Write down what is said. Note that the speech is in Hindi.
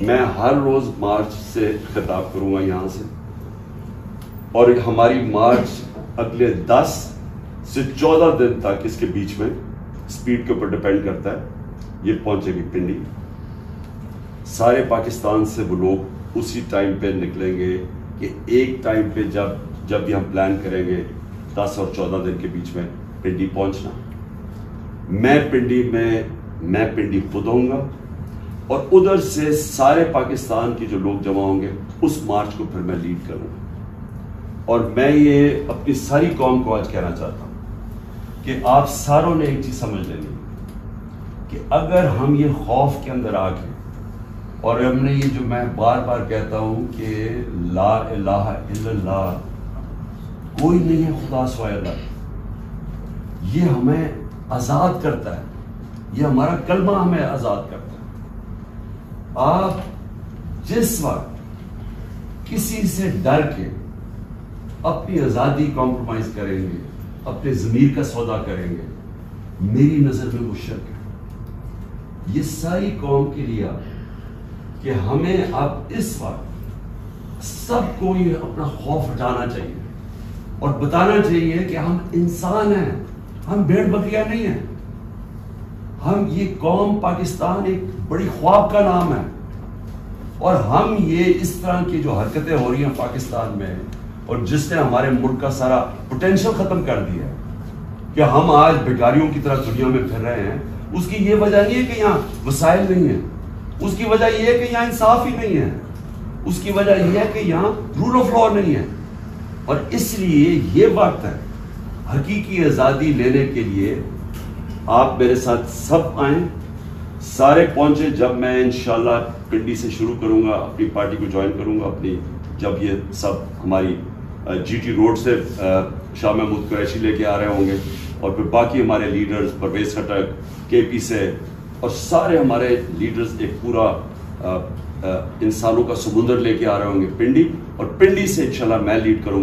मैं हर रोज मार्च से खिताब करूँगा यहाँ से। और हमारी मार्च अगले 10 से 14 दिन तक इसके बीच में स्पीड के ऊपर डिपेंड करता है। ये पहुंचेगी पिंडी। सारे पाकिस्तान से वो लोग उसी टाइम पे निकलेंगे कि एक टाइम पे जब जब भी हम प्लान करेंगे 10 और 14 दिन के बीच में पिंडी पहुँचना। मैं पिंडी में, मैं पिंडी खुद होऊँगा और उधर से सारे पाकिस्तान के जो लोग जमा होंगे, उस मार्च को फिर मैं लीड करूँगा। और मैं ये अपनी सारी कौम को आज कहना चाहता हूँ कि आप सारों ने एक चीज़ समझ लेनी कि अगर हम ये खौफ के अंदर आ गए और हमने ये जो मैं बार बार कहता हूँ कि ला इल्लल्लाह, कोई नहीं है खुदा सवाय ये हमें आज़ाद करता है। ये हमारा कलमा हमें आज़ाद करता है। आप जिस वक्त किसी से डर के अपनी आज़ादी कॉम्प्रोमाइज करेंगे, अपने जमीर का सौदा करेंगे, मेरी नज़र में वो शक है। ये सारी कौम के लिए कि हमें अब इस वक्त सबको ये अपना खौफ हटाना चाहिए। और बताना चाहिए कि हम इंसान हैं, हम भेड़ बकरियाँ नहीं हैं। हम ये कौम पाकिस्तान एक बड़ी ख्वाब का नाम है। और हम ये इस तरह की जो हरकतें हो रही हैं पाकिस्तान में, और जिसने हमारे मुल्क का सारा पोटेंशियल खत्म कर दिया कि हम आज भिखारियों की तरह दुनिया में फिर रहे हैं, उसकी ये वजह नहीं है कि यहाँ वसाइल नहीं है, उसकी वजह यह है कि यहाँ इंसाफ ही नहीं है, उसकी वजह यह है कि यहाँ रूल ऑफ़ लॉ नहीं है। और इसलिए ये वक्त है हकीकी आज़ादी लेने के लिए आप मेरे साथ सब आए। सारे पहुँचे जब मैं इंशाल्लाह पिंडी से शुरू करूँगा, अपनी पार्टी को ज्वाइन करूँगा, अपनी जब ये सब हमारी जीटी रोड से शाह महमूद कुरैशी लेके आ रहे होंगे और फिर बाकी हमारे लीडर्स परवेज खटक के पी से और सारे हमारे लीडर्स एक पूरा इंसानों का समुंदर लेके आ रहे होंगे, पिंडी और पिंडी से इंशाल्लाह मैं लीड करूँगा।